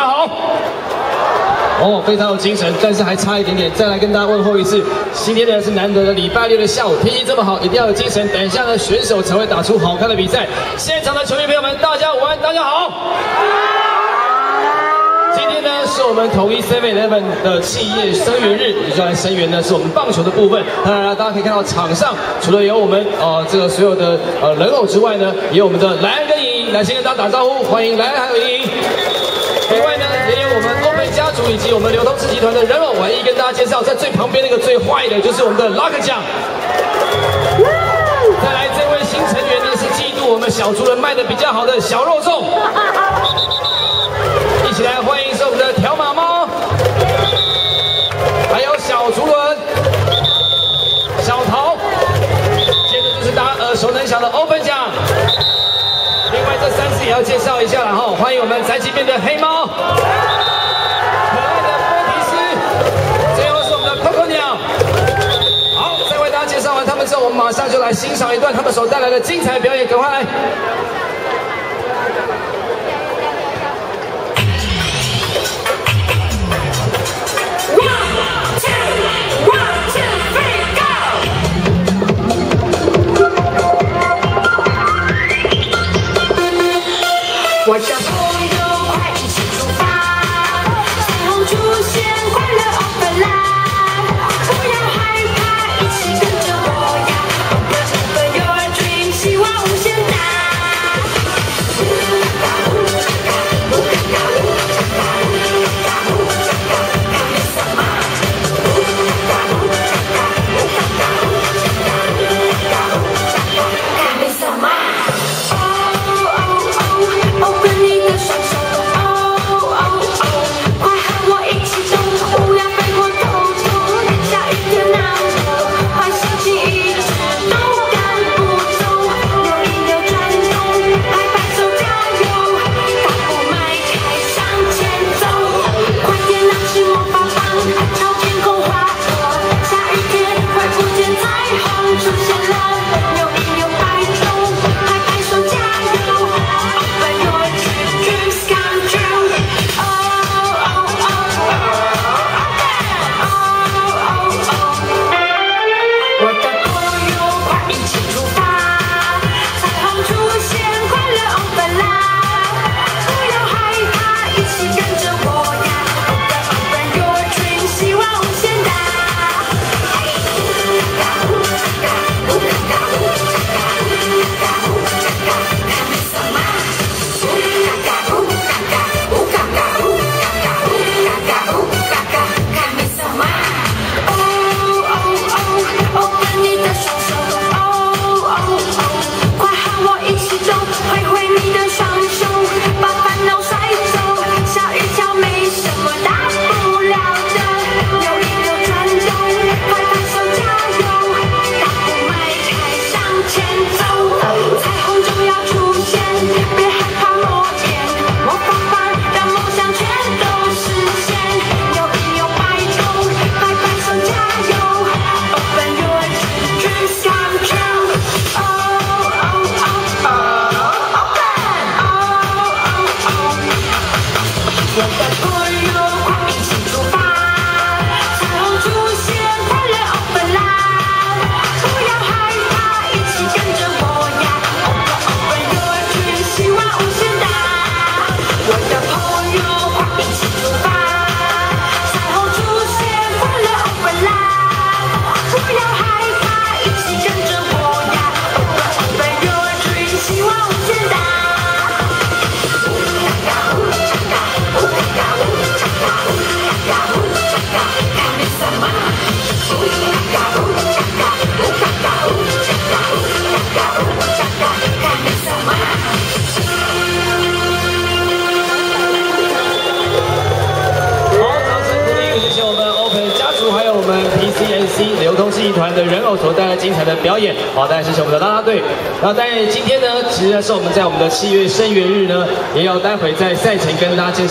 大家好。哦，非常有精神，但是还差一点点，再来跟大家问候一次。今天呢是难得的礼拜六的下午，天气这么好，一定要有精神。等一下呢，选手才会打出好看的比赛。现场的球迷朋友们，大家午安，大家好。今天呢是我们统一 Seven Eleven 的企业生源日，也就来声援呢是我们棒球的部分。当然了，大家可以看到场上除了有我们呃这个所有的呃人偶之外呢，也有我们的莱恩跟莹莹来先跟大家打招呼，欢迎莱恩还有莹莹。另外呢，也有我们欧美家族以及我们流通式集团的人偶，我一一跟大家介绍，在最旁边那个最坏的就是我们的拉克奖。再来这位新成员呢是嫉妒我们小族人卖的比较好的小肉粽。一起来欢迎是我们的条码猫，还有小竹轮、小桃，接着就是大家耳熟能详的 Open 奖。另外这三次也要介绍一下啦，欢迎我们宅急便的黑猫，可爱的波提斯，最后是我们的 Coco 鸟。好，再为大家介绍完他们之后，我们马上就来欣赏一段他们所带来的精彩表演，赶快来！PCNC 流通集团的人偶所带来精彩的表演。好，当然谢谢我们的啦啦队。那在今天呢，其实是我们在我们的七月生源日呢，也要待会在赛前跟大家介。